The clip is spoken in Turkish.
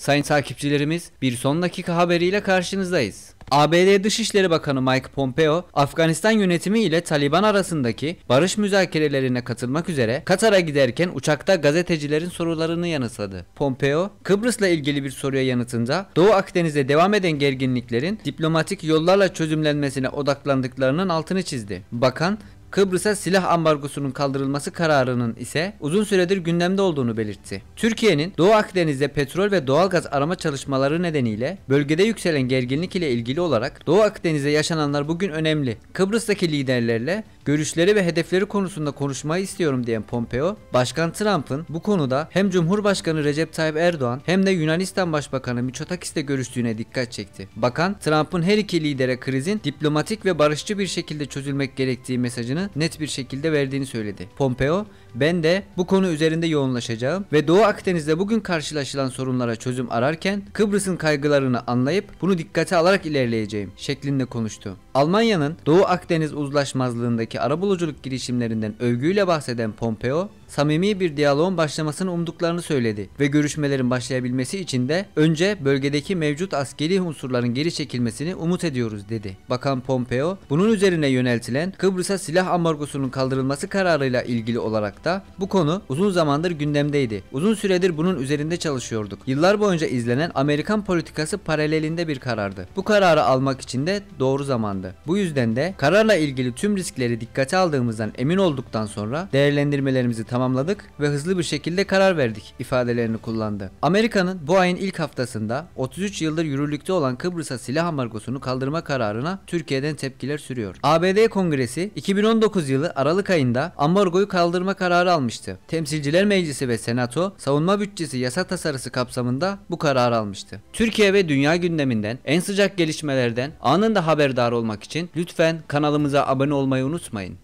Sayın takipçilerimiz bir son dakika haberiyle karşınızdayız. ABD Dışişleri Bakanı Mike Pompeo, Afganistan yönetimi ile Taliban arasındaki barış müzakerelerine katılmak üzere Katar'a giderken uçakta gazetecilerin sorularını yanıtladı. Pompeo, Kıbrıs'la ilgili bir soruya yanıtında Doğu Akdeniz'de devam eden gerginliklerin diplomatik yollarla çözümlenmesine odaklandıklarının altını çizdi. Bakan, Kıbrıs'a silah ambargosunun kaldırılması kararının ise uzun süredir gündemde olduğunu belirtti. Türkiye'nin Doğu Akdeniz'de petrol ve doğalgaz arama çalışmaları nedeniyle bölgede yükselen gerginlik ile ilgili olarak Doğu Akdeniz'de yaşananlar bugün önemli. Kıbrıs'taki liderlerle görüşleri ve hedefleri konusunda konuşmayı istiyorum diyen Pompeo, Başkan Trump'ın bu konuda hem Cumhurbaşkanı Recep Tayyip Erdoğan hem de Yunanistan Başbakanı Mitsotakis'le görüştüğüne dikkat çekti. Bakan, Trump'ın her iki lidere krizin diplomatik ve barışçı bir şekilde çözülmek gerektiği mesajını net bir şekilde verdiğini söyledi. Pompeo, ben de bu konu üzerinde yoğunlaşacağım ve Doğu Akdeniz'de bugün karşılaşılan sorunlara çözüm ararken Kıbrıs'ın kaygılarını anlayıp bunu dikkate alarak ilerleyeceğim şeklinde konuştu. Almanya'nın Doğu Akdeniz uzlaşmazlığındaki arabuluculuk girişimlerinden övgüyle bahseden Pompeo, samimi bir diyaloğun başlamasını umduklarını söyledi ve görüşmelerin başlayabilmesi için de önce bölgedeki mevcut askeri unsurların geri çekilmesini umut ediyoruz dedi. Bakan Pompeo, bunun üzerine yöneltilen Kıbrıs'a silah ambargosunun kaldırılması kararıyla ilgili olarak da bu konu uzun zamandır gündemdeydi. Uzun süredir bunun üzerinde çalışıyorduk. Yıllar boyunca izlenen Amerikan politikası paralelinde bir karardı. Bu kararı almak için de doğru zamandı. Bu yüzden de kararla ilgili tüm riskleri dikkate aldığımızdan emin olduktan sonra değerlendirmelerimizi tamamladık ve hızlı bir şekilde karar verdik ifadelerini kullandı. Amerika'nın bu ayın ilk haftasında 33 yıldır yürürlükte olan Kıbrıs'a silah ambargosunu kaldırma kararına Türkiye'den tepkiler sürüyor. ABD Kongresi 2019 yılı Aralık ayında ambargoyu kaldırma kararı almıştı. Temsilciler Meclisi ve Senato savunma bütçesi yasa tasarısı kapsamında bu kararı almıştı. Türkiye ve dünya gündeminden en sıcak gelişmelerden anında haberdar olmak için lütfen kanalımıza abone olmayı unutmayın.